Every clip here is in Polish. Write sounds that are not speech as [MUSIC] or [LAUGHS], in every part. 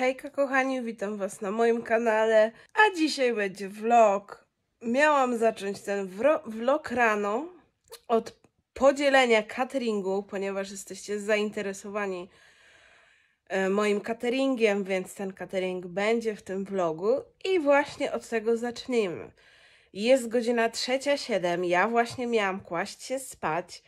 Hejka kochani, witam was na moim kanale, a dzisiaj będzie vlog. Miałam zacząć ten vlog rano od podzielenia cateringu, ponieważ jesteście zainteresowani e, moim cateringiem, więc ten catering będzie w tym vlogu i właśnie od tego zacznijmy. Jest godzina trzecia siedem, ja właśnie miałam kłaść się spać.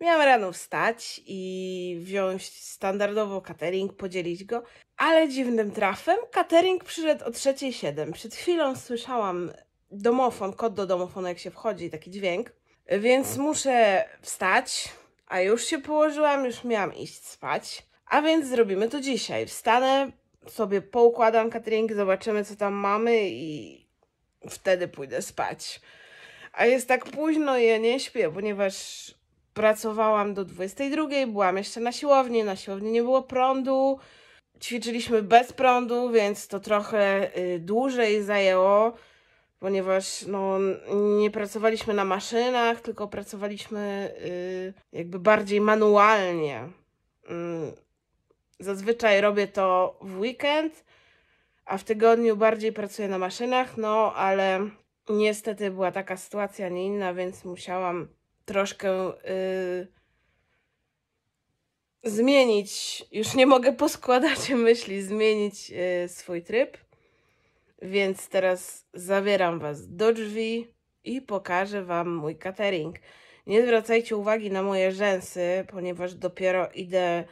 Miałam rano wstać i wziąć standardowo catering, podzielić go, ale dziwnym trafem catering przyszedł o 3.07. Przed chwilą słyszałam domofon, kod do domofonu, jak się wchodzi, taki dźwięk, więc muszę wstać, a już się położyłam, już miałam iść spać, a więc zrobimy to dzisiaj. Wstanę, sobie poukładam catering, zobaczymy co tam mamy i wtedy pójdę spać. A jest tak późno i ja nie śpię, ponieważ pracowałam do 22, byłam jeszcze na siłowni, na siłowni nie było prądu, ćwiczyliśmy bez prądu, więc to trochę y, dłużej zajęło, ponieważ no, nie pracowaliśmy na maszynach, tylko pracowaliśmy y, jakby bardziej manualnie. Mm, Zazwyczaj robię to w weekend, a w tygodniu bardziej pracuję na maszynach, no ale niestety była taka sytuacja, nie inna, więc musiałam troszkę y, zmienić, już nie mogę poskładać [LAUGHS] myśli, zmienić y, swój tryb. Więc teraz zabieram Was do drzwi i pokażę Wam mój catering. Nie zwracajcie uwagi na moje rzęsy, ponieważ dopiero idę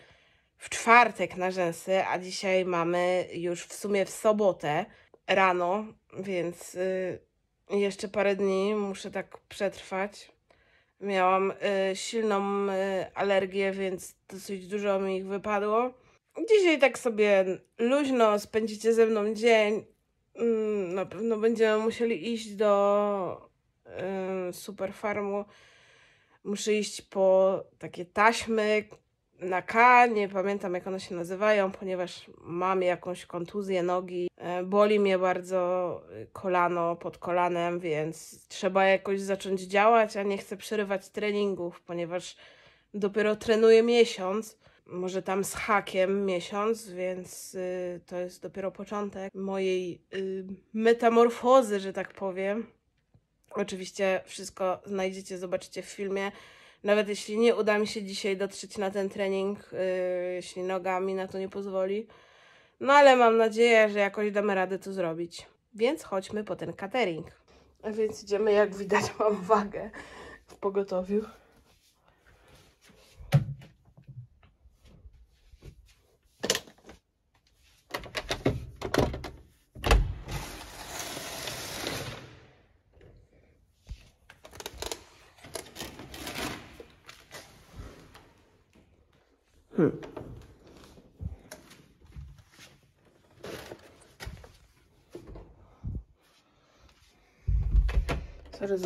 w czwartek na rzęsy, a dzisiaj mamy już w sumie w sobotę rano, więc y, jeszcze parę dni muszę tak przetrwać. Miałam y, silną y, alergię, więc dosyć dużo mi ich wypadło. Dzisiaj tak sobie luźno spędzicie ze mną dzień. Mm, na pewno będziemy musieli iść do y, Superfarmu. Muszę iść po takie taśmy na K, nie pamiętam jak one się nazywają, ponieważ mam jakąś kontuzję nogi. E, Boli mnie bardzo y, kolano pod kolanem, więc trzeba jakoś zacząć działać, a nie chcę przerywać treningów, ponieważ dopiero trenuję miesiąc. Może tam z hakiem miesiąc, więc y, to jest dopiero początek mojej y, metamorfozy, że tak powiem. Oczywiście wszystko znajdziecie, zobaczycie w filmie. Nawet jeśli nie uda mi się dzisiaj dotrzeć na ten trening, yy, jeśli noga mi na to nie pozwoli. No ale mam nadzieję, że jakoś damy radę to zrobić. Więc chodźmy po ten catering. A więc idziemy, jak widać, [LAUGHS] mam wagę w pogotowiu.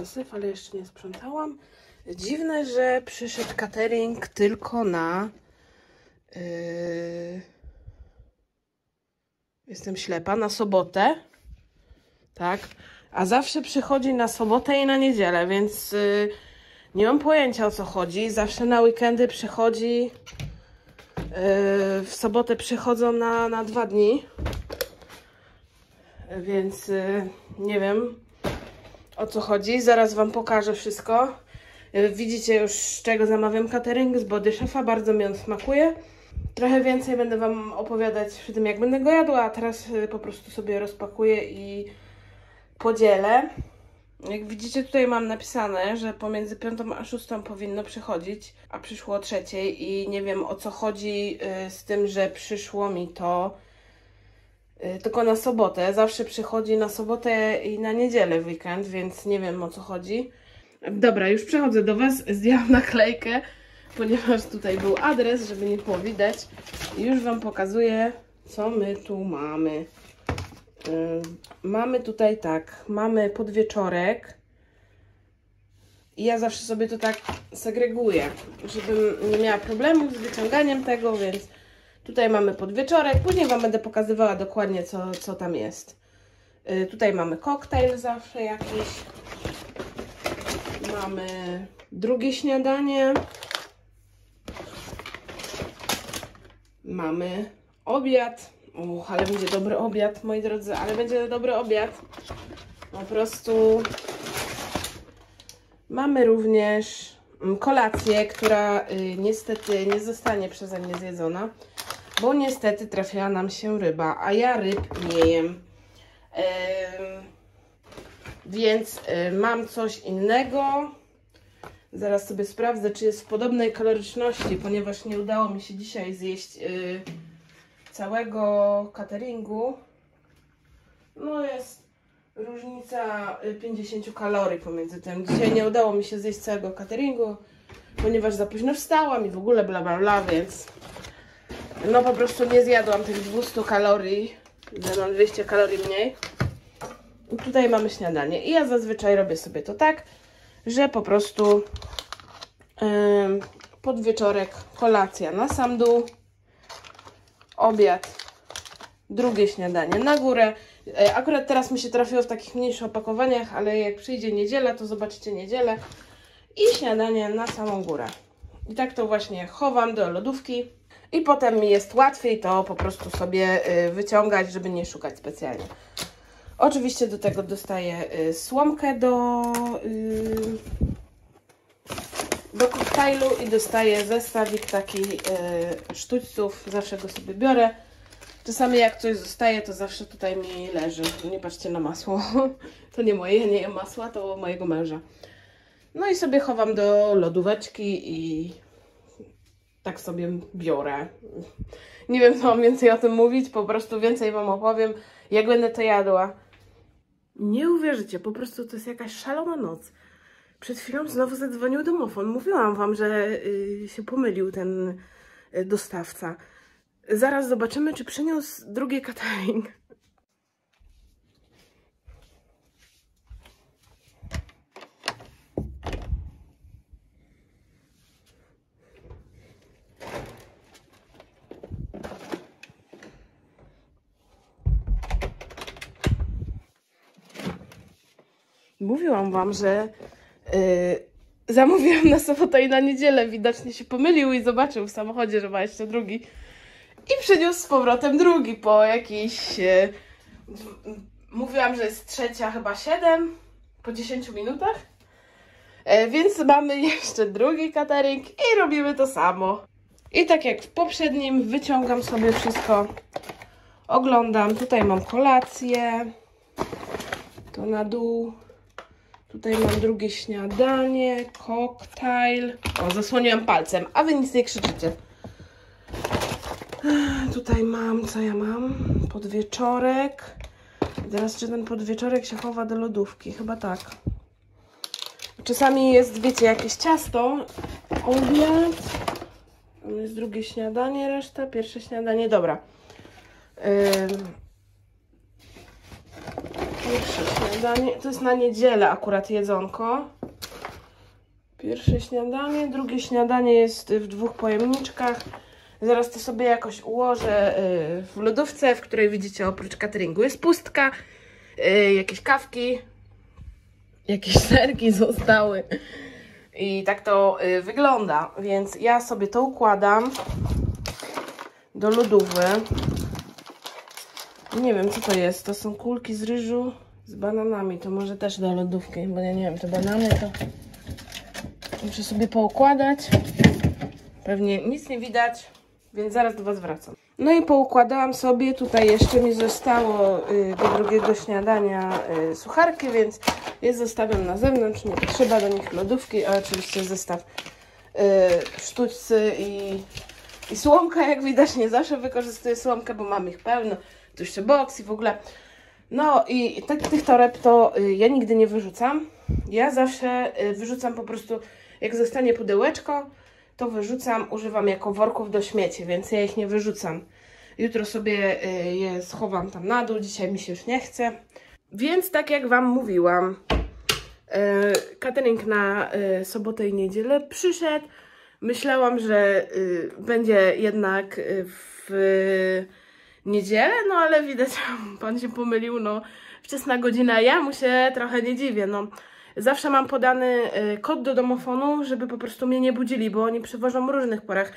Syf, ale jeszcze nie sprzątałam. Dziwne, że przyszedł catering tylko na... Yy... Jestem ślepa, na sobotę. Tak. A zawsze przychodzi na sobotę i na niedzielę, więc yy, nie mam pojęcia o co chodzi. Zawsze na weekendy przychodzi... Yy, w sobotę przychodzą na, na dwa dni. Więc yy, nie wiem o co chodzi. Zaraz Wam pokażę wszystko. Yy, Widzicie już z czego zamawiam catering z Body. Bardzo mi on smakuje. Trochę więcej będę Wam opowiadać przy tym jak będę go jadła, a teraz yy, po prostu sobie rozpakuję i podzielę. Jak widzicie tutaj mam napisane, że pomiędzy piątą a szóstą powinno przychodzić, a przyszło o trzeciej i nie wiem o co chodzi y, z tym, że przyszło mi to tylko na sobotę. Zawsze przychodzi na sobotę i na niedzielę w weekend, więc nie wiem o co chodzi. Dobra, już przechodzę do Was. Zdjęłam [LAUGHS] naklejkę, ponieważ tutaj był adres, żeby nie było widać. I już Wam pokazuję, co my tu mamy. Y, Mamy tutaj tak, mamy podwieczorek. I ja zawsze sobie to tak segreguję, żebym nie miała problemów z wyciąganiem tego, więc tutaj mamy podwieczorek. Później Wam będę pokazywała dokładnie, co, co tam jest. Y, Tutaj mamy koktajl zawsze jakiś. Mamy drugie śniadanie. Mamy obiad. Uch, ale będzie dobry obiad, moi drodzy, ale będzie dobry obiad. Po prostu mamy również kolację, która y, niestety nie zostanie przeze mnie zjedzona, bo niestety trafiła nam się ryba, a ja ryb nie jem. Więc y, mam coś innego. Zaraz sobie sprawdzę, czy jest w podobnej kaloryczności, ponieważ nie udało mi się dzisiaj zjeść y, całego cateringu. No jest różnica y, 50 kalorii pomiędzy tym. Dzisiaj nie udało mi się zjeść całego cateringu, ponieważ za późno wstałam i w ogóle bla bla bla, więc no po prostu nie zjadłam tych 200 kalorii. Zjadłam 200 kalorii mniej. I tutaj mamy śniadanie. I ja zazwyczaj robię sobie to tak, że po prostu ym, podwieczorek kolacja na sam dół, obiad, drugie śniadanie na górę. E, Akurat teraz mi się trafiło w takich mniejszych opakowaniach, ale jak przyjdzie niedziela, to zobaczycie niedzielę i śniadanie na samą górę. I tak to właśnie chowam do lodówki i potem mi jest łatwiej to po prostu sobie y, wyciągać, żeby nie szukać specjalnie. Oczywiście do tego dostaję y, słomkę do, y, do koktajlu i dostaję zestawik taki y, sztućców. Zawsze go sobie biorę. Czasami jak coś zostaje, to zawsze tutaj mi leży. Nie patrzcie na masło. [LAUGHS] To nie moje, nie masła, to mojego męża. No i sobie chowam do lodóweczki i tak sobie biorę. Nie wiem, co mam więcej o tym mówić, po prostu więcej Wam opowiem, jak będę to jadła. Nie uwierzycie, po prostu to jest jakaś szalona noc. Przed chwilą znowu zadzwonił domofon. Mówiłam Wam, że y, się pomylił ten y, dostawca. Zaraz zobaczymy, czy przyniósł drugi catering. Mówiłam wam, że yy, zamówiłam na sobotę i na niedzielę. Widocznie się pomylił i zobaczył w samochodzie, że ma jeszcze drugi. I przyniósł z powrotem drugi po jakiś. Yy, mówiłam, że jest trzecia, chyba siedem po 10 minutach. Yy, więc mamy [LAUGHS] jeszcze drugi catering i robimy to samo. I tak jak w poprzednim, wyciągam sobie wszystko, oglądam. Tutaj mam kolację, to na dół. Tutaj mam drugie śniadanie, koktajl. O, zasłoniłam palcem, a wy nic nie krzyczycie. Tutaj mam, co ja mam? Podwieczorek. I teraz czy ten podwieczorek się chowa do lodówki? Chyba tak. Czasami jest, wiecie, jakieś ciasto, obiad. Jest drugie śniadanie, reszta, pierwsze śniadanie, dobra. Ym, Pierwsze śniadanie, to jest na niedzielę akurat jedzonko. Pierwsze śniadanie, drugie śniadanie jest w dwóch pojemniczkach. Zaraz to sobie jakoś ułożę y, w lodówce, w której widzicie oprócz cateringu jest pustka, y, jakieś kawki, jakieś [LAUGHS] serki zostały. I tak to y, wygląda, więc ja sobie to układam do lodówy. Nie wiem, co to jest. To są kulki z ryżu z bananami. To może też do lodówki, bo ja nie wiem, te banany to muszę sobie poukładać. Pewnie nic nie widać, więc zaraz do Was wracam. No i poukładałam sobie. Tutaj jeszcze mi zostało y, do drugiego śniadania y, sucharki, więc je zostawiam na zewnątrz. Nie trzeba do nich lodówki, a oczywiście zestaw y, sztućcy i, i słomka. Jak widać, nie zawsze wykorzystuję słomkę, bo mam ich pełno tu jeszcze boks i w ogóle. No i tak, tych toreb to y, ja nigdy nie wyrzucam. Ja zawsze y, wyrzucam po prostu, jak zostanie pudełeczko, to wyrzucam, używam jako worków do śmieci, więc ja ich nie wyrzucam. Jutro sobie y, je schowam tam na dół, dzisiaj mi się już nie chce. Więc tak jak Wam mówiłam, catering na sobotę i niedzielę przyszedł. Myślałam, że będzie jednak w niedzielę, no ale widać, [LAUGHS] pan się pomylił, no wczesna godzina, ja mu się trochę nie dziwię, no. Zawsze mam podany y, kod do domofonu, żeby po prostu mnie nie budzili, bo oni przywożą w różnych porach.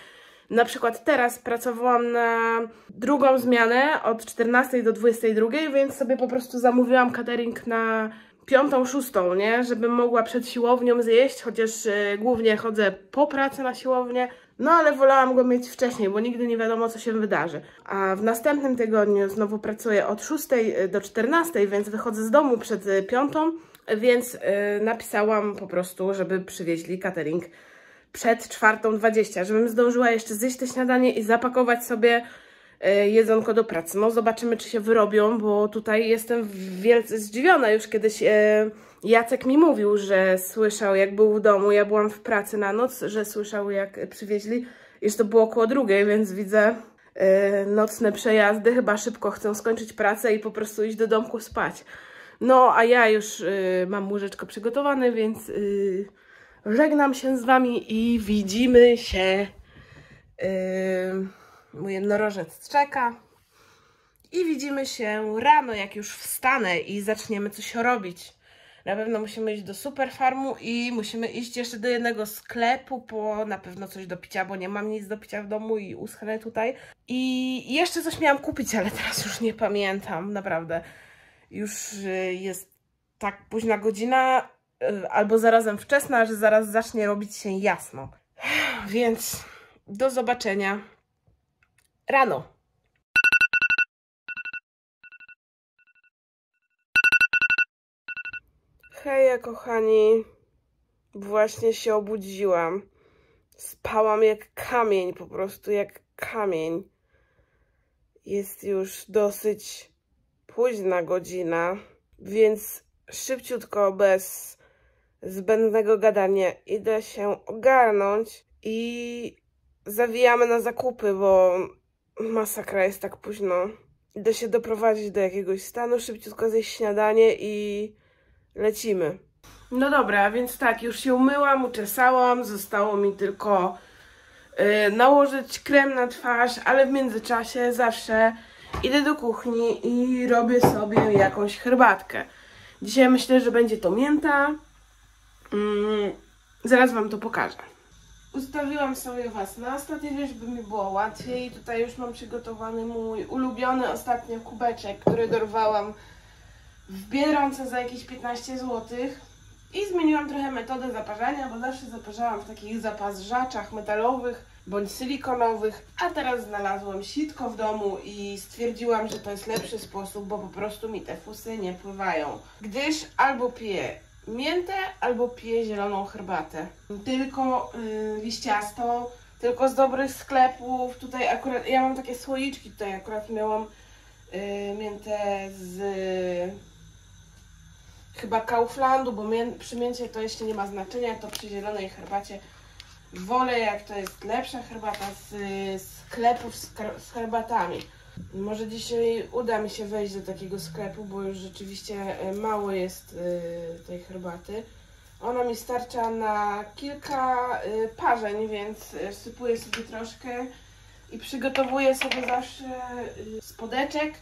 Na przykład teraz pracowałam na drugą zmianę od 14 do 22, więc sobie po prostu zamówiłam catering na piątą, szóstą, nie? Żebym mogła przed siłownią zjeść, chociaż y, głównie chodzę po pracy na siłownię. No ale wolałam go mieć wcześniej, bo nigdy nie wiadomo, co się wydarzy. A w następnym tygodniu znowu pracuję od 6 do 14, więc wychodzę z domu przed y, piątą, więc y, napisałam po prostu, żeby przywieźli catering przed czwartą dwadzieścia, żebym zdążyła jeszcze zjeść te śniadanie i zapakować sobie e, jedzonko do pracy. No zobaczymy, czy się wyrobią, bo tutaj jestem wielce zdziwiona. Już kiedyś e, Jacek mi mówił, że słyszał, jak był w domu, ja byłam w pracy na noc, że słyszał, jak przywieźli. Już to było około drugiej, więc widzę e, nocne przejazdy. Chyba szybko chcą skończyć pracę i po prostu iść do domku spać. No, a ja już mam łóżeczko przygotowane, więc żegnam się z Wami i widzimy się. Yy, mój jednorożec czeka. I widzimy się rano, jak już wstanę i zaczniemy coś robić. Na pewno musimy iść do superfarmu i musimy iść jeszcze do jednego sklepu po na pewno coś do picia, bo nie mam nic do picia w domu i uschnę tutaj. I jeszcze coś miałam kupić, ale teraz już nie pamiętam, naprawdę. Już y, jest tak późna godzina, Y, albo zarazem wczesna, że zaraz zacznie robić się jasno. [SIGHS] Więc do zobaczenia rano. Hej, kochani. Właśnie się obudziłam. Spałam jak kamień, po prostu jak kamień. Jest już dosyć późna godzina, więc szybciutko, bez zbędnego gadania. Idę się ogarnąć i zawijamy na zakupy, bo masakra jest tak późno. Idę się doprowadzić do jakiegoś stanu, szybciutko zjeść śniadanie i lecimy. No dobra, więc tak, już się umyłam, uczesałam, zostało mi tylko yy, nałożyć krem na twarz, ale w międzyczasie zawsze idę do kuchni i robię sobie jakąś herbatkę. Dzisiaj myślę, że będzie to mięta, Mm, zaraz Wam to pokażę. Ustawiłam sobie Was na żeby mi było łatwiej. Tutaj już mam przygotowany mój ulubiony ostatnio kubeczek, który dorwałam w Biedronce za jakieś 15 zł. I zmieniłam trochę metodę zaparzania, bo zawsze zaparzałam w takich zapazrzaczach metalowych bądź silikonowych, a teraz znalazłam sitko w domu i stwierdziłam, że to jest lepszy sposób, bo po prostu mi te fusy nie pływają. Gdyż albo piję miętę albo piję zieloną herbatę. Tylko y, liściastą, tylko z dobrych sklepów. Tutaj akurat, ja mam takie słoiczki, tutaj akurat miałam y, miętę z chyba Kauflandu, bo mię, przy mięcie to jeszcze nie ma znaczenia, to przy zielonej herbacie wolę jak to jest lepsza herbata z, sklepów z, z herbatami. Może dzisiaj uda mi się wejść do takiego sklepu, bo już rzeczywiście e, mało jest e, tej herbaty. Ona mi starcza na kilka e, parzeń, więc sypuję sobie troszkę i przygotowuję sobie zawsze spodeczek.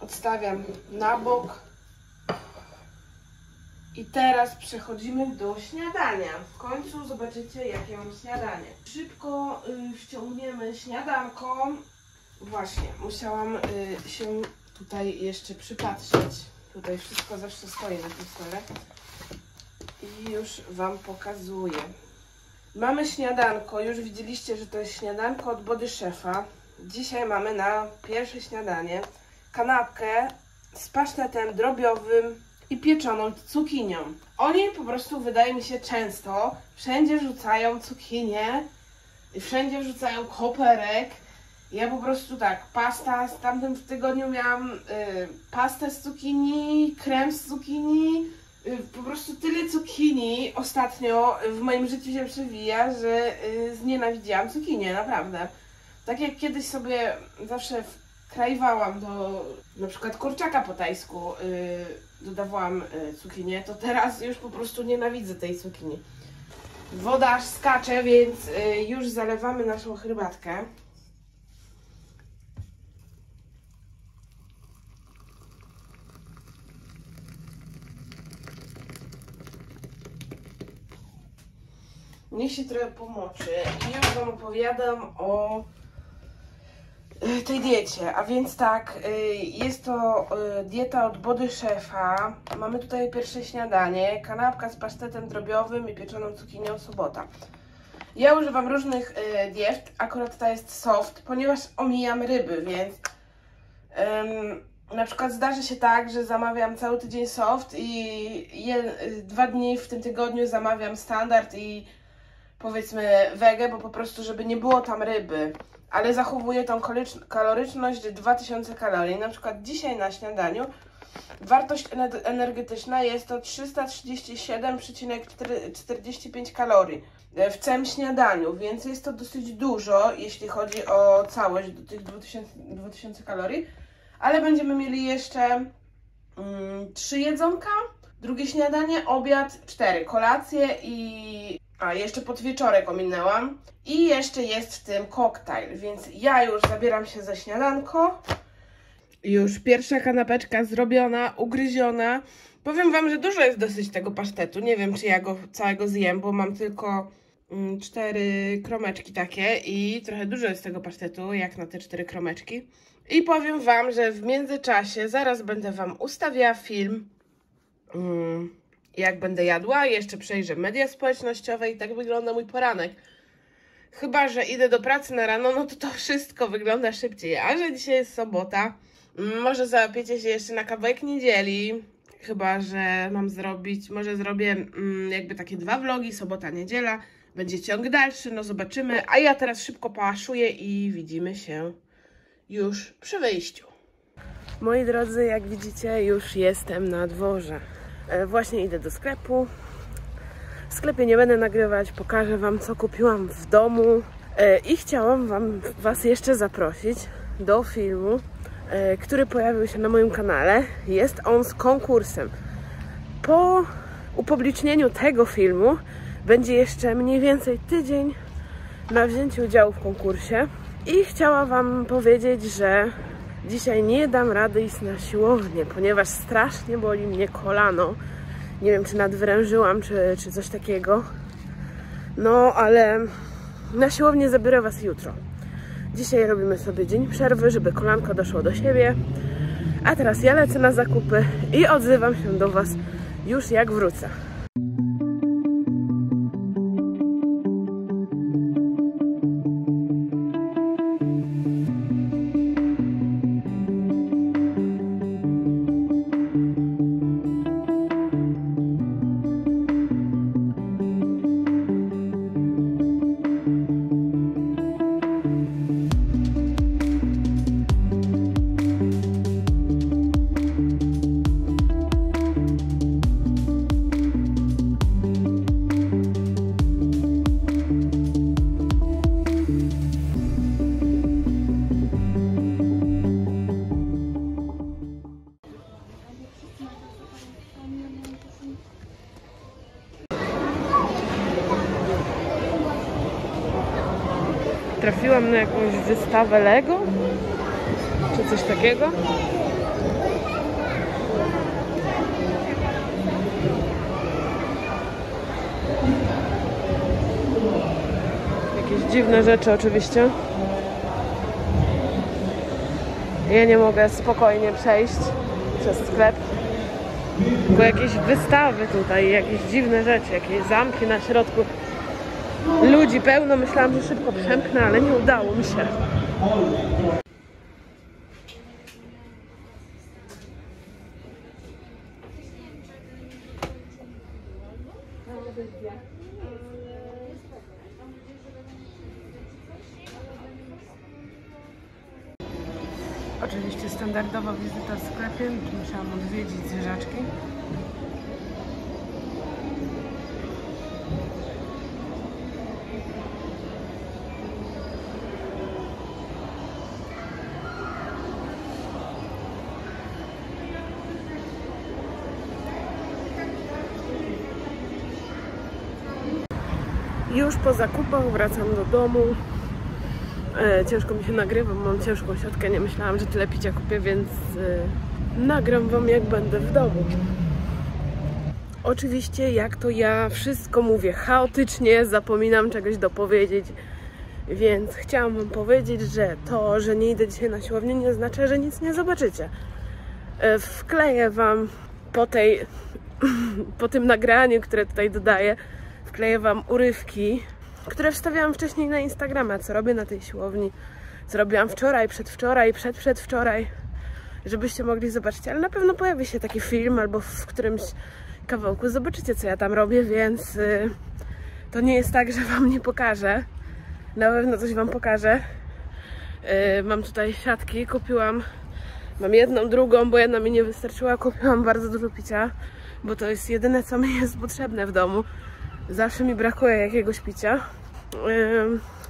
Odstawiam na bok. I teraz przechodzimy do śniadania. W końcu zobaczycie, jakie mam śniadanie. Szybko wciągniemy śniadanko Właśnie, musiałam y, się tutaj jeszcze przypatrzeć. Tutaj wszystko zawsze stoi na tym stole. I już Wam pokazuję. Mamy śniadanko. Już widzieliście, że to jest śniadanko od Body Szefa. Dzisiaj mamy na pierwsze śniadanie kanapkę z pasztetem drobiowym i pieczoną cukinią. Oni po prostu, wydaje mi się, często wszędzie rzucają cukinię, wszędzie wrzucają koperek, ja po prostu tak, pasta, z tamtym tygodniu miałam y, pastę z cukinii, krem z cukinii, y, po prostu tyle cukinii ostatnio w moim życiu się przewija, że y, znienawidziłam cukinię, naprawdę. Tak jak kiedyś sobie zawsze krajwałam do na przykład kurczaka po tajsku, y, dodawałam y, cukinię, to teraz już po prostu nienawidzę tej cukinii. Woda aż skacze, więc y, już zalewamy naszą herbatkę. niech się trochę pomoczy i już Wam opowiadam o tej diecie. A więc tak, y, jest to y, dieta od Body Chefa. Mamy tutaj pierwsze śniadanie, kanapka z pasztetem drobiowym i pieczoną cukinią sobota. Ja używam różnych diet, akurat ta jest soft, ponieważ omijam ryby, więc na przykład zdarzy się tak, że zamawiam cały tydzień soft i je, dwa dni w tym tygodniu zamawiam standard i powiedzmy wege, bo po prostu, żeby nie było tam ryby, ale zachowuję tą kaloryczność 2000 kalorii. Na przykład dzisiaj na śniadaniu wartość energetyczna jest to 337,45 kalorii e, w całym śniadaniu, więc jest to dosyć dużo, jeśli chodzi o całość do tych 2000, 2000 kalorii. Ale będziemy mieli jeszcze mm, trzy jedzonka, drugie śniadanie, obiad, cztery, kolacje i a, jeszcze podwieczorek ominęłam. I jeszcze jest w tym koktajl, więc ja już zabieram się za śniadanko. Już pierwsza kanapeczka zrobiona, ugryziona. Powiem Wam, że dużo jest dosyć tego pasztetu. Nie wiem, czy ja go całego zjem, bo mam tylko mm, cztery kromeczki takie i trochę dużo jest tego pasztetu, jak na te cztery kromeczki. I powiem Wam, że w międzyczasie zaraz będę Wam ustawiała film. Mm jak będę jadła, jeszcze przejrzę media społecznościowe i tak wygląda mój poranek. Chyba, że idę do pracy na rano, no to to wszystko wygląda szybciej. A że dzisiaj jest sobota, mm, może załapiecie się jeszcze na kawałek niedzieli. Chyba, że mam zrobić, może zrobię mm, jakby takie dwa vlogi, sobota, niedziela. Będzie ciąg dalszy, no zobaczymy. A ja teraz szybko poaszuję i widzimy się już przy wyjściu. Moi drodzy, jak widzicie, już jestem na dworze. E, właśnie idę do sklepu. W sklepie nie będę nagrywać, pokażę Wam co kupiłam w domu e, i chciałam wam, Was jeszcze zaprosić do filmu, e, który pojawił się na moim kanale. Jest on z konkursem. Po upublicznieniu tego filmu będzie jeszcze mniej więcej tydzień na wzięcie udziału w konkursie i chciałam Wam powiedzieć, że Dzisiaj nie dam rady iść na siłownię, ponieważ strasznie boli mnie kolano. Nie wiem, czy nadwrężyłam, czy, czy coś takiego. No, ale na siłownię zabiorę Was jutro. Dzisiaj robimy sobie dzień przerwy, żeby kolanko doszło do siebie. A teraz ja lecę na zakupy i odzywam się do Was już jak wrócę. Wystawę Lego czy coś takiego. Jakieś dziwne rzeczy oczywiście. Ja nie mogę spokojnie przejść przez sklep. Bo jakieś wystawy tutaj, jakieś dziwne rzeczy, jakieś zamki na środku ludzi pełno. Myślałam, że szybko przemknę, ale nie udało mi się. Po zakupach wracam do domu. E, ciężko mi się nagrywa, mam ciężką siatkę, nie myślałam, że tyle picia kupię, więc e, nagram wam jak będę w domu. Oczywiście, jak to ja wszystko mówię chaotycznie, zapominam czegoś dopowiedzieć, więc chciałam Wam powiedzieć, że to, że nie idę dzisiaj na siłownię, nie oznacza, że nic nie zobaczycie. E, Wkleję Wam po tej, [CLEARS THROAT] po tym nagraniu, które tutaj dodaję, wkleję Wam urywki, które wstawiałam wcześniej na Instagrama, co robię na tej siłowni, co robiłam wczoraj, przedwczoraj, przed, przedwczoraj, żebyście mogli zobaczyć, ale na pewno pojawi się taki film albo w którymś kawałku zobaczycie, co ja tam robię, więc y, to nie jest tak, że Wam nie pokażę. Na pewno coś Wam pokażę. Y, mam tutaj siatki, kupiłam, mam jedną, drugą, bo jedna mi nie wystarczyła, kupiłam bardzo dużo picia, bo to jest jedyne, co mi jest potrzebne w domu. Zawsze mi brakuje jakiegoś picia,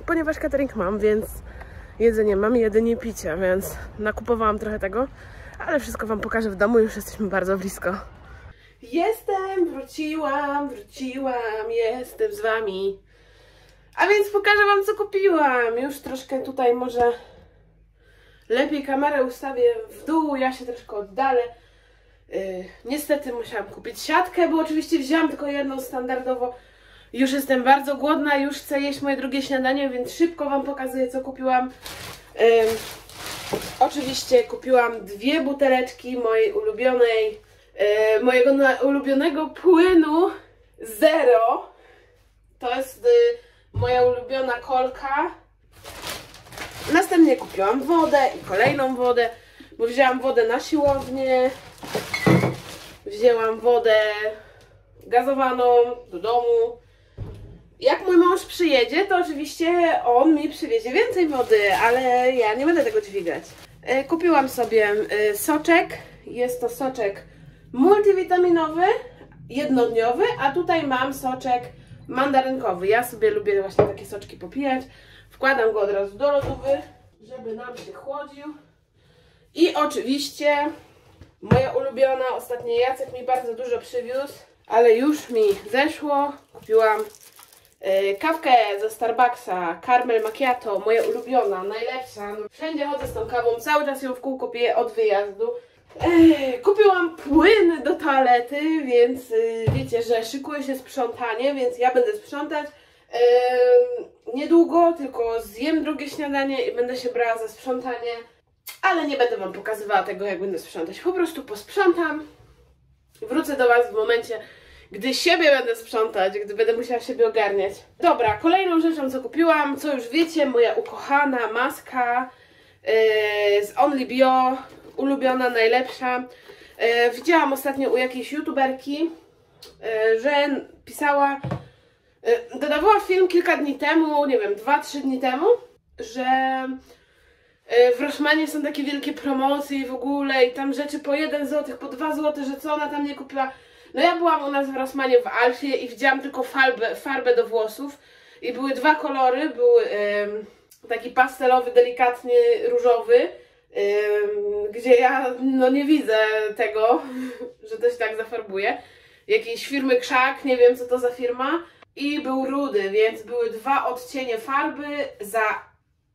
ponieważ catering mam, więc jedzenie mam, jedynie picie, więc nakupowałam trochę tego, ale wszystko Wam pokażę w domu, już jesteśmy bardzo blisko. Jestem, wróciłam, wróciłam, jestem z Wami. A więc pokażę Wam, co kupiłam. Już troszkę tutaj może lepiej kamerę ustawię w dół, ja się troszkę oddalę. Yy, niestety musiałam kupić siatkę, bo oczywiście wzięłam tylko jedną standardowo. Już jestem bardzo głodna, już chcę jeść moje drugie śniadanie, więc szybko Wam pokazuję, co kupiłam. Oczywiście kupiłam dwie buteleczki mojej ulubionej, yy, mojego ulubionego płynu Zero. To jest y, moja ulubiona kolka. Następnie kupiłam wodę i kolejną wodę, bo wzięłam wodę na siłownię. Wzięłam wodę gazowaną do domu. Jak mój mąż przyjedzie, to oczywiście on mi przywiezie więcej wody, ale ja nie będę tego dźwigać. E, kupiłam sobie e, soczek. Jest to soczek multivitaminowy, jednodniowy, a tutaj mam soczek mandarynkowy. Ja sobie lubię właśnie takie soczki popijać. Wkładam go od razu do lodówy, żeby nam się chłodził. I oczywiście moja ulubiona, ostatnio Jacek mi bardzo dużo przywiózł, ale już mi zeszło. Kupiłam kawkę ze Starbucksa, Carmel Macchiato, moja ulubiona, najlepsza. No, wszędzie chodzę z tą kawą, cały czas ją w kółko piję od wyjazdu. Ej, kupiłam płyn do toalety, więc y, wiecie, że szykuje się sprzątanie, więc ja będę sprzątać. niedługo, tylko zjem drugie śniadanie i będę się brała za sprzątanie, ale nie będę Wam pokazywała tego, jak będę sprzątać. Po prostu posprzątam. Wrócę do Was w momencie, gdy siebie będę sprzątać, gdy będę musiała siebie ogarniać. Dobra, kolejną rzeczą, co kupiłam, co już wiecie, moja ukochana maska yy, z Only Bio ulubiona, najlepsza. E, widziałam ostatnio u jakiejś youtuberki, e, że pisała, e, dodawała film kilka dni temu, nie wiem, 2-3 dni temu, że e, w Rossmanie są takie wielkie promocje i w ogóle i tam rzeczy po 1 zł, po 2 zł, że co ona tam nie kupiła. No ja byłam u nas w Rossmanie w Alfie i widziałam tylko farbę, farbę do włosów i były dwa kolory, był taki pastelowy, delikatnie różowy gdzie ja no nie widzę tego, [LAUGHS] że to się tak zafarbuje. Jakiejś firmy Krzak, nie wiem co to za firma. I był rudy, więc były dwa odcienie farby za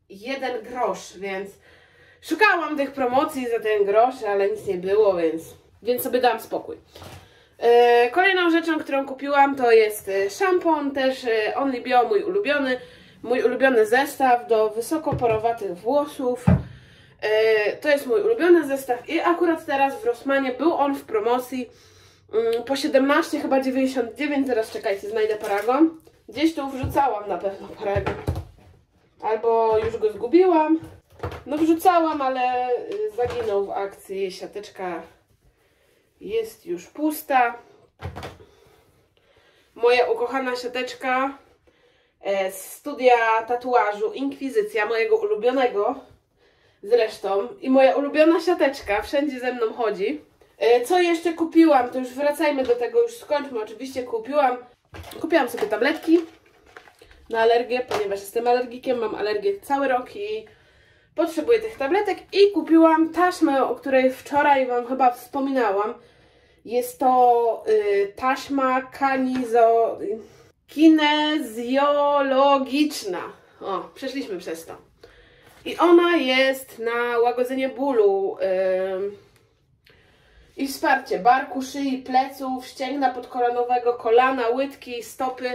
jeden grosz, więc szukałam tych promocji za ten grosz, ale nic nie było, więc, więc sobie dałam spokój. E, kolejną rzeczą, którą kupiłam to jest e, szampon, też e, Only Bio, mój ulubiony. Mój ulubiony zestaw do wysokoporowatych włosów. To jest mój ulubiony zestaw i akurat teraz w Rossmanie był on w promocji mm, po 17 chyba 99, teraz czekajcie, znajdę paragon. Gdzieś tu wrzucałam na pewno paragon. Albo już go zgubiłam. No wrzucałam, ale zaginął w akcji. Siateczka jest już pusta. Moja ukochana siateczka e, z studia tatuażu Inkwizycja, mojego ulubionego zresztą. I moja ulubiona siateczka wszędzie ze mną chodzi. E, co jeszcze kupiłam? To już wracajmy do tego, już skończmy. Oczywiście kupiłam, kupiłam sobie tabletki na alergię, ponieważ jestem alergikiem, mam alergię cały rok i potrzebuję tych tabletek. I kupiłam taśmę, o której wczoraj Wam chyba wspominałam. Jest to y, taśma kanizo... kinezjologiczna. O, przeszliśmy przez to. I ona jest na łagodzenie bólu. i wsparcie barku, szyi, pleców, ścięgna podkolanowego, kolana, łydki, stopy.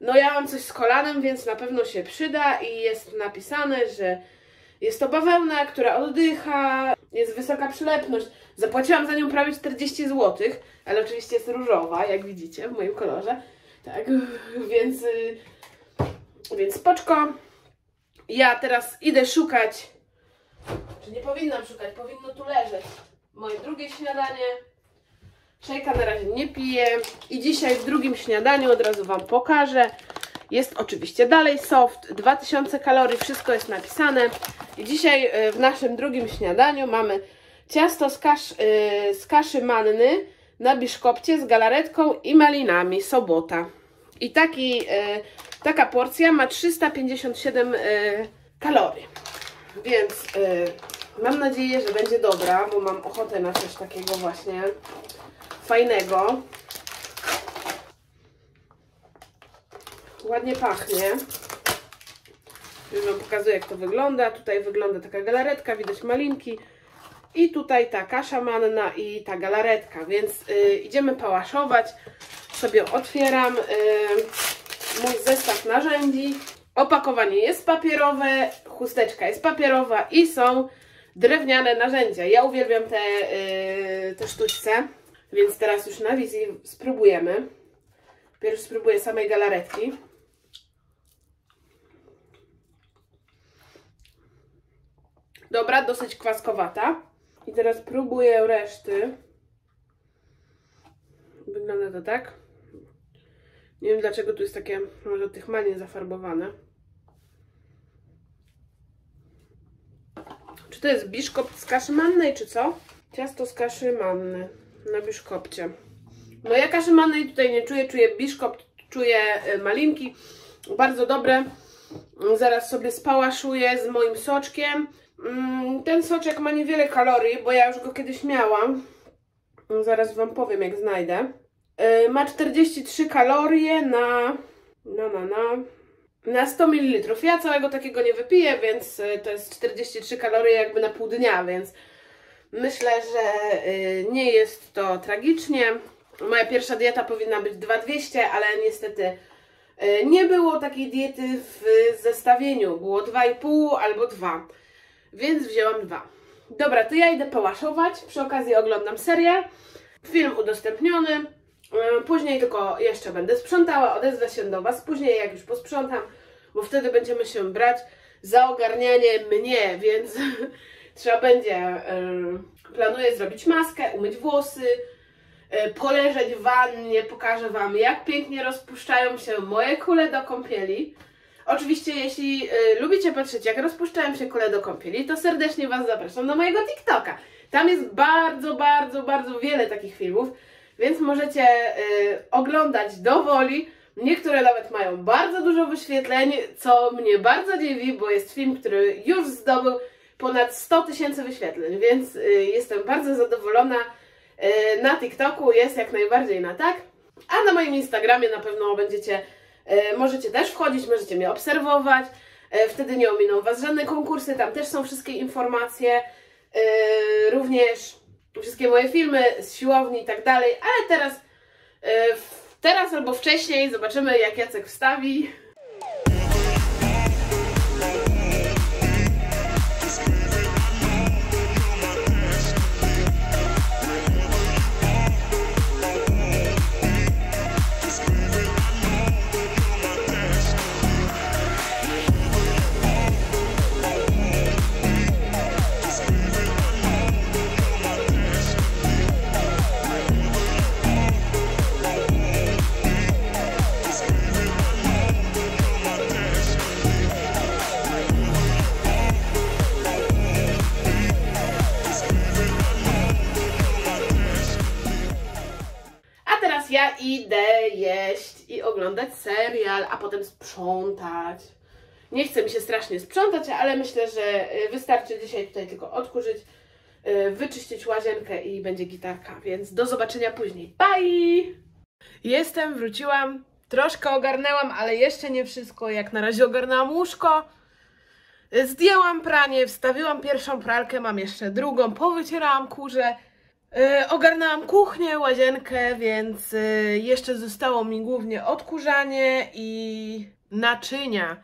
No ja mam coś z kolanem, więc na pewno się przyda i jest napisane, że jest to bawełna, która oddycha, jest wysoka przylepność. Zapłaciłam za nią prawie 40 zł, ale oczywiście jest różowa, jak widzicie, w moim kolorze. Tak, [LAUGHS] więc, y, więc spoczko. Ja teraz idę szukać, czy nie powinnam szukać, powinno tu leżeć moje drugie śniadanie. Szejka na razie nie piję i dzisiaj w drugim śniadaniu od razu Wam pokażę. Jest oczywiście dalej soft, 2000 kalorii, wszystko jest napisane. I dzisiaj y, w naszym drugim śniadaniu mamy ciasto z, kasz, y, z kaszy manny na biszkopcie z galaretką i malinami, sobota. I taki, y, taka porcja ma 357 kalorii. Więc mam nadzieję, że będzie dobra, bo mam ochotę na coś takiego właśnie fajnego. Ładnie pachnie. Już Wam pokazuję, jak to wygląda. Tutaj wygląda taka galaretka, widać malinki. I tutaj ta kasza manna i ta galaretka, więc y, idziemy pałaszować. Sobie otwieram y, mój zestaw narzędzi. Opakowanie jest papierowe, chusteczka jest papierowa i są drewniane narzędzia. Ja uwielbiam te, y, te sztućce, więc teraz już na wizji spróbujemy. Pierwszy spróbuję samej galaretki. Dobra, dosyć kwaskowata. I teraz próbuję reszty. Wygląda to tak. Nie wiem dlaczego tu jest takie, może tych malin zafarbowane. Czy to jest biszkopt z kaszy mannej, czy co? Ciasto z kaszy manny na biszkopcie. No ja kaszy mannej tutaj nie czuję, czuję biszkopt, czuję y, malinki. Bardzo dobre. Zaraz sobie spałaszuję z moim soczkiem. Mm, ten soczek ma niewiele kalorii, bo ja już go kiedyś miałam. Zaraz Wam powiem, jak znajdę. Y, ma 43 kalorie na, na, na, na, na 100 ml. Ja całego takiego nie wypiję, więc y, to jest 43 kalorie jakby na pół dnia, więc myślę, że y, nie jest to tragicznie. Moja pierwsza dieta powinna być 2200, ale niestety nie było takiej diety w zestawieniu. Było 2,5 albo 2 więc wzięłam dwa. Dobra, to ja idę pałaszować, przy okazji oglądam serial, film udostępniony, później tylko jeszcze będę sprzątała, odezwę się do Was później, jak już posprzątam, bo wtedy będziemy się brać za ogarnianie mnie, więc [LAUGHS] trzeba będzie, planuję zrobić maskę, umyć włosy, yy, poleżeć w wannie, pokażę Wam jak pięknie rozpuszczają się moje kule do kąpieli, Oczywiście, jeśli y, lubicie patrzeć, jak rozpuszczałem się kule do kąpieli, to serdecznie Was zapraszam na mojego TikToka. Tam jest bardzo, bardzo, bardzo wiele takich filmów, więc możecie y, oglądać do woli. Niektóre nawet mają bardzo dużo wyświetleń, co mnie bardzo dziwi, bo jest film, który już zdobył ponad 100 tysięcy wyświetleń, więc y, jestem bardzo zadowolona. Y, na TikToku jest jak najbardziej na tak, a na moim Instagramie na pewno będziecie możecie też wchodzić, możecie mnie obserwować. E, wtedy nie ominą Was żadne konkursy, tam też są wszystkie informacje. E, również wszystkie moje filmy z siłowni i tak dalej. Ale teraz, teraz albo wcześniej zobaczymy, jak Jacek wstawi. Sprzątać. Nie chce mi się strasznie sprzątać, ale myślę, że y, wystarczy dzisiaj tutaj tylko odkurzyć, y, wyczyścić łazienkę i będzie gitarka, więc do zobaczenia później. Bye! Jestem, wróciłam, troszkę ogarnęłam, ale jeszcze nie wszystko. Jak na razie ogarnęłam łóżko, zdjęłam pranie, wstawiłam pierwszą pralkę, mam jeszcze drugą, powycierałam kurze, E, Ogarnęłam kuchnię, łazienkę, więc e, jeszcze zostało mi głównie odkurzanie i naczynia.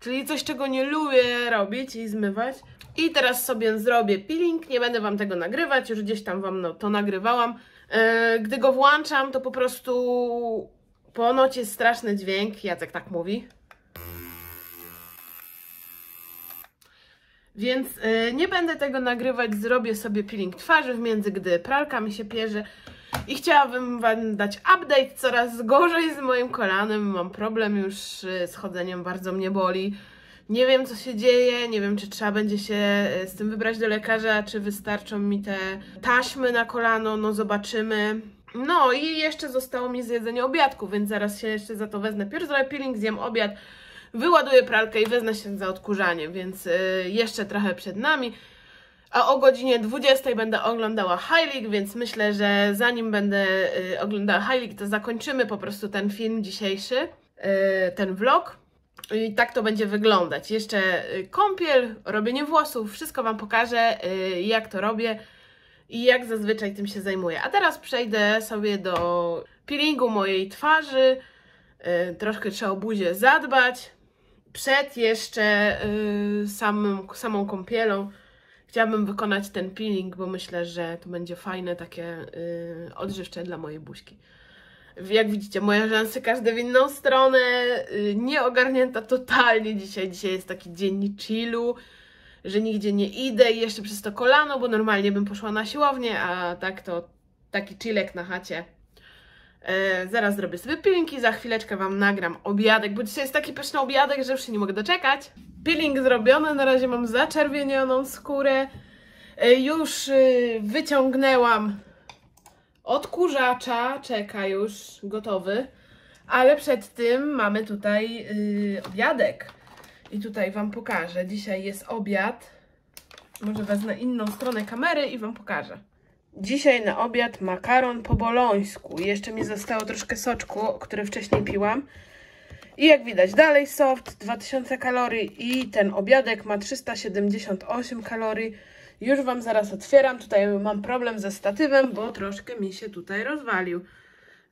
Czyli coś, czego nie lubię robić i zmywać. I teraz sobie zrobię peeling. Nie będę Wam tego nagrywać, już gdzieś tam Wam no, to nagrywałam. E, Gdy go włączam, to po prostu ponoć jest straszny dźwięk. Jacek tak mówi. Więc y, nie będę tego nagrywać, zrobię sobie peeling twarzy w między, gdy pralka mi się pierze. I chciałabym Wam dać update, coraz gorzej z moim kolanem, mam problem już y, z chodzeniem, bardzo mnie boli. Nie wiem co się dzieje, nie wiem czy trzeba będzie się y, z tym wybrać do lekarza, czy wystarczą mi te taśmy na kolano, no zobaczymy. No i jeszcze zostało mi zjedzenie obiadku, więc zaraz się jeszcze za to wezmę. Pierw zrobię peeling, zjem obiad, wyładuję pralkę i wezmę się za odkurzanie, więc y, jeszcze trochę przed nami. A o godzinie 20 będę oglądała High więc myślę, że zanim będę y, oglądała High to zakończymy po prostu ten film dzisiejszy, y, ten vlog. I tak to będzie wyglądać. Jeszcze y, kąpiel, robienie włosów, wszystko Wam pokażę, jak to robię i jak zazwyczaj tym się zajmuję. A teraz przejdę sobie do peelingu mojej twarzy. Troszkę trzeba o buzię zadbać. Przed jeszcze samym, samą kąpielą chciałabym wykonać ten peeling, bo myślę, że to będzie fajne, takie y, odżywcze dla mojej buźki. Jak widzicie, moje rzęsy każde w inną stronę, y, nie ogarnięta totalnie dzisiaj. Dzisiaj jest taki dzień chillu, że nigdzie nie idę i jeszcze przez to kolano, bo normalnie bym poszła na siłownię, a tak to taki chillek na chacie. E, zaraz zrobię sobie peelingi, za chwileczkę Wam nagram obiadek, bo dzisiaj jest taki pyszny obiadek, że już się nie mogę doczekać. Peeling zrobiony, na razie mam zaczerwienioną skórę. E, już y, wyciągnęłam odkurzacza, czeka już, gotowy. Ale przed tym mamy tutaj y, obiadek. I tutaj Wam pokażę. Dzisiaj jest obiad. Może wezmę inną stronę kamery i Wam pokażę. Dzisiaj na obiad makaron po bolońsku. Jeszcze mi zostało troszkę soczku, który wcześniej piłam. I jak widać, dalej soft, 2000 kalorii i ten obiadek ma 378 kalorii. Już Wam zaraz otwieram. Tutaj mam problem ze statywem, bo troszkę mi się tutaj rozwalił.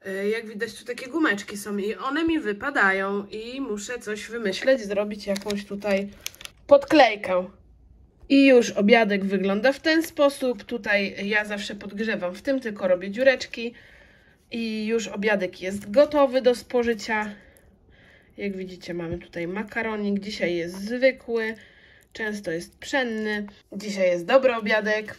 Yy, Jak widać, tu takie gumeczki są i one mi wypadają i muszę coś wymyśleć, zrobić jakąś tutaj podklejkę. I już obiadek wygląda w ten sposób. Tutaj ja zawsze podgrzewam, w tym tylko robię dziureczki. I już obiadek jest gotowy do spożycia. Jak widzicie, mamy tutaj makaronik. Dzisiaj jest zwykły, często jest pszenny. Dzisiaj jest dobry obiadek,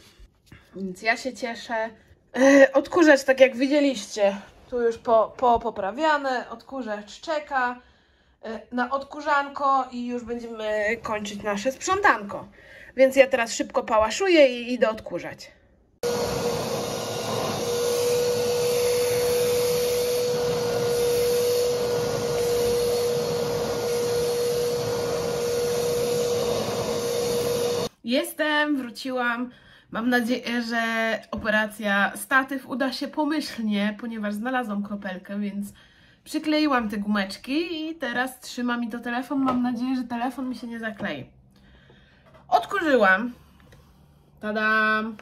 więc ja się cieszę. E, Odkurzacz, tak jak widzieliście, tu już po, po poprawiane. Odkurzacz czeka e, na odkurzanko i już będziemy kończyć nasze sprzątanko. Więc ja teraz szybko pałaszuję i idę odkurzać. Jestem, wróciłam. Mam nadzieję, że operacja statyw uda się pomyślnie, ponieważ znalazłam kropelkę, więc przykleiłam te gumeczki i teraz trzyma mi to telefon. Mam nadzieję, że telefon mi się nie zaklei. Odkurzyłam. Tadam.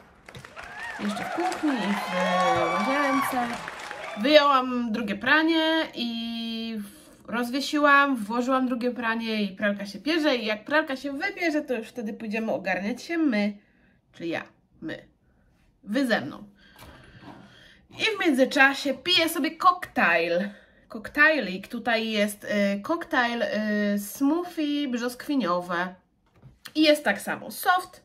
Jeszcze w kuchni i w łazience. Wyjęłam drugie pranie i w- rozwiesiłam, włożyłam drugie pranie i pralka się pierze i jak pralka się wybierze, to już wtedy pójdziemy ogarniać się my, czy ja, my. Wy ze mną. I w międzyczasie piję sobie koktajl. Koktajlik. Tutaj jest y, koktajl y, smoothie brzoskwiniowe. I jest tak samo. Soft,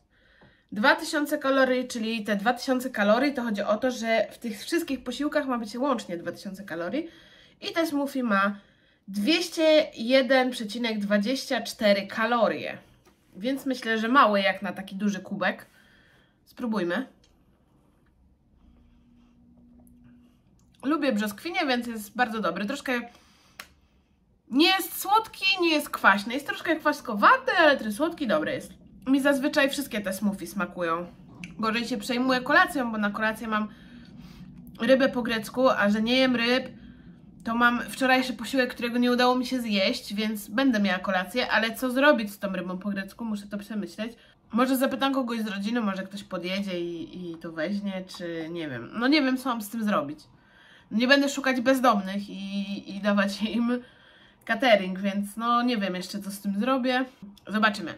2000 kalorii, czyli te 2000 kalorii to chodzi o to, że w tych wszystkich posiłkach ma być łącznie 2000 kalorii i ten smoothie ma 201,24 kalorie. Więc myślę, że mały jak na taki duży kubek. Spróbujmy. Lubię brzoskwinie, więc jest bardzo dobry. Troszkę nie jest słodki, nie jest kwaśny. Jest troszkę kwaskowaty, ale ten słodki dobry jest. Mi zazwyczaj wszystkie te smoothie smakują. Gorzej się przejmuję kolacją, bo na kolację mam rybę po grecku, a że nie jem ryb, to mam wczorajszy posiłek, którego nie udało mi się zjeść, więc będę miała kolację, ale co zrobić z tą rybą po grecku, muszę to przemyśleć. Może zapytam kogoś z rodziny, może ktoś podjedzie i, i to weźmie, czy nie wiem. No nie wiem, co mam z tym zrobić. Nie będę szukać bezdomnych i, i dawać im catering, więc no nie wiem jeszcze, co z tym zrobię. Zobaczymy.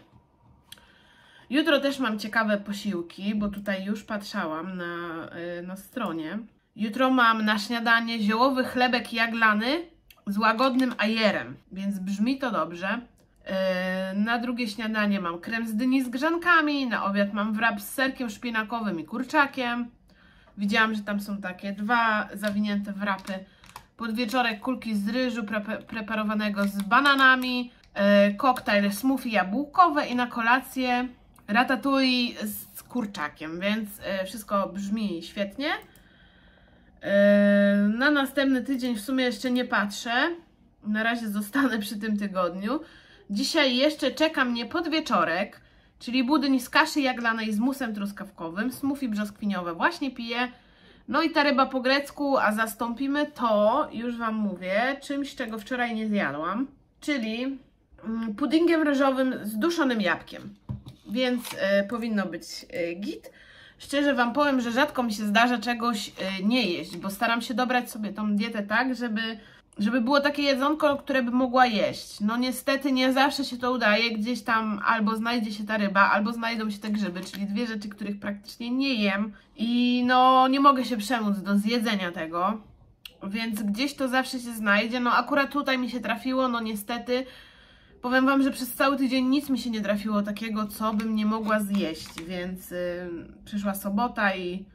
Jutro też mam ciekawe posiłki, bo tutaj już patrzałam na, y, na stronie. Jutro mam na śniadanie ziołowy chlebek jaglany z łagodnym ajerem, więc brzmi to dobrze. Yy, na drugie śniadanie mam krem z dyni z grzankami, na obiad mam wrap z serkiem szpinakowym i kurczakiem. Widziałam, że tam są takie dwa zawinięte wrapy. Pod wieczorek kulki z ryżu pre preparowanego z bananami, yy, koktajl smoothie jabłkowe i na kolację ratatouille z kurczakiem, więc yy, wszystko brzmi świetnie. Na następny tydzień w sumie jeszcze nie patrzę. Na razie zostanę przy tym tygodniu. Dzisiaj jeszcze czeka mnie podwieczorek, czyli budyń z kaszy jaglanej z musem truskawkowym, smoothie brzoskwiniowe właśnie piję. No i ta ryba po grecku, a zastąpimy to, już Wam mówię, czymś, czego wczoraj nie zjadłam, czyli mm, puddingiem ryżowym z duszonym jabłkiem. Więc y, powinno być y, git. Szczerze Wam powiem, że rzadko mi się zdarza czegoś y, nie jeść, bo staram się dobrać sobie tą dietę tak, żeby żeby było takie jedzonko, które by mogła jeść. No niestety nie zawsze się to udaje, gdzieś tam albo znajdzie się ta ryba, albo znajdą się te grzyby, czyli dwie rzeczy, których praktycznie nie jem i no nie mogę się przemóc do zjedzenia tego, więc gdzieś to zawsze się znajdzie. No akurat tutaj mi się trafiło, no niestety powiem Wam, że przez cały tydzień nic mi się nie trafiło takiego, co bym nie mogła zjeść, więc yy, przyszła sobota i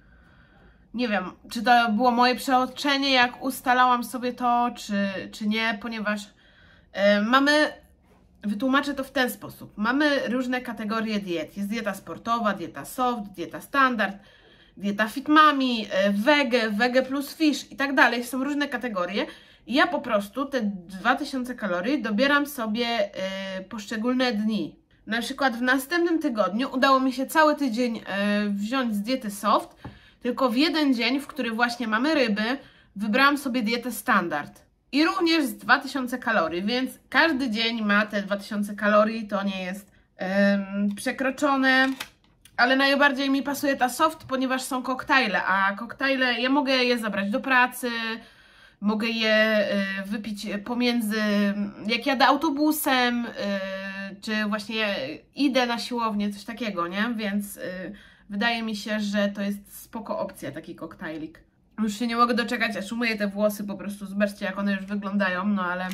nie wiem, czy to było moje przeoczenie, jak ustalałam sobie to, czy, czy nie, ponieważ yy, mamy, wytłumaczę to w ten sposób. Mamy różne kategorie diet. Jest dieta sportowa, dieta soft, dieta standard, dieta fit mami, yy, wege, wege plus fish i tak dalej. Są różne kategorie. I ja po prostu te 2000 kalorii dobieram sobie yy, poszczególne dni. Na przykład w następnym tygodniu udało mi się cały tydzień yy, wziąć z diety soft, tylko w jeden dzień, w który właśnie mamy ryby, wybrałam sobie dietę standard. I również z 2000 kalorii, więc każdy dzień ma te 2000 kalorii, to nie jest um, przekroczone. Ale najbardziej mi pasuje ta soft, ponieważ są koktajle, a koktajle, ja mogę je zabrać do pracy, mogę je y, wypić pomiędzy, jak jadę autobusem, y, czy właśnie idę na siłownię, coś takiego, nie? Więc y, Wydaje mi się, że to jest spoko opcja, taki koktajlik. Już się nie mogę doczekać, aż umyję te włosy po prostu. Zobaczcie, jak one już wyglądają, no ale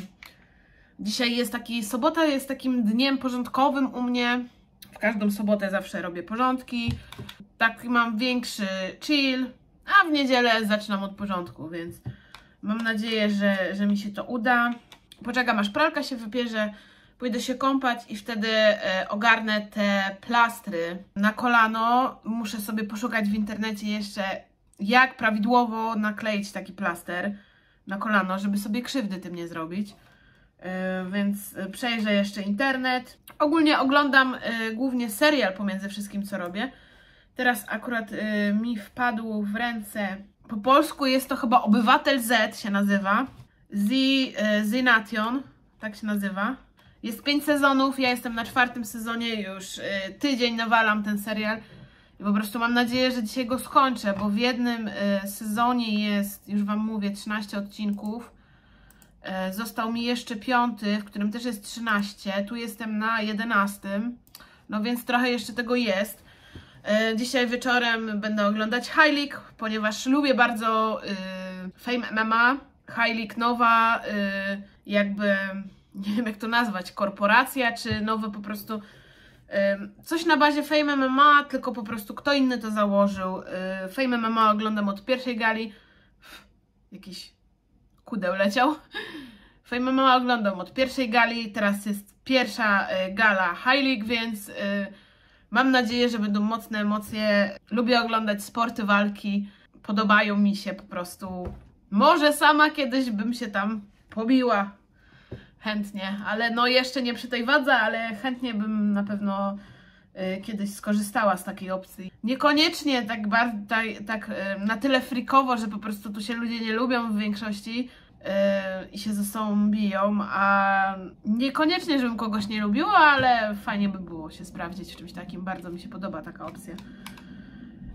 dzisiaj jest taki, sobota jest takim dniem porządkowym u mnie. W każdą sobotę zawsze robię porządki. Taki mam większy chill, a w niedzielę zaczynam od porządku, więc mam nadzieję, że, że mi się to uda. Poczekam aż pralka się wypierze pójdę się kąpać i wtedy e, ogarnę te plastry na kolano. Muszę sobie poszukać w internecie jeszcze, jak prawidłowo nakleić taki plaster na kolano, żeby sobie krzywdy tym nie zrobić. E, więc przejrzę jeszcze internet. Ogólnie oglądam e, głównie serial pomiędzy wszystkim, co robię. Teraz akurat mi wpadł w ręce, po polsku jest to chyba Obywatel Z się nazywa. Z, Zination, tak się nazywa. Jest pięć sezonów, ja jestem na czwartym sezonie, już y, tydzień nawalam ten serial i po prostu mam nadzieję, że dzisiaj go skończę, bo w jednym y, sezonie jest, już Wam mówię, 13 odcinków. Został mi jeszcze piąty, w którym też jest 13, tu jestem na 11, no więc trochę jeszcze tego jest. Dzisiaj wieczorem będę oglądać High ponieważ lubię bardzo Fame MMA. High nowa, jakby nie wiem jak to nazwać, korporacja, czy nowy po prostu coś na bazie Fame MMA, tylko po prostu kto inny to założył. Y, Fame MMA oglądam od pierwszej gali. Jakiś kudeł leciał. Fame MMA oglądam od pierwszej gali, teraz jest pierwsza y, gala High więc y, mam nadzieję, że będą mocne emocje. Lubię oglądać sporty walki, podobają mi się po prostu. Może sama kiedyś bym się tam pobiła chętnie, ale no jeszcze nie przy tej wadze, ale chętnie bym na pewno y, kiedyś skorzystała z takiej opcji. Niekoniecznie tak, tak, tak y, na tyle frikowo, że po prostu tu się ludzie nie lubią w większości, i się ze sobą biją, a niekoniecznie, żebym kogoś nie lubiła, ale fajnie by było się sprawdzić w czymś takim. Bardzo mi się podoba taka opcja.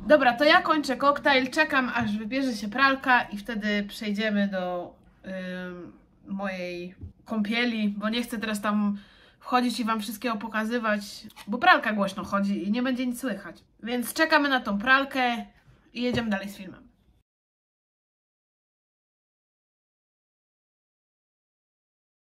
Dobra, to ja kończę koktajl, czekam aż wybierze się pralka i wtedy przejdziemy do yy, mojej kąpieli, bo nie chcę teraz tam wchodzić i Wam wszystkiego pokazywać, bo pralka głośno chodzi i nie będzie nic słychać. Więc czekamy na tą pralkę i jedziemy dalej z filmem.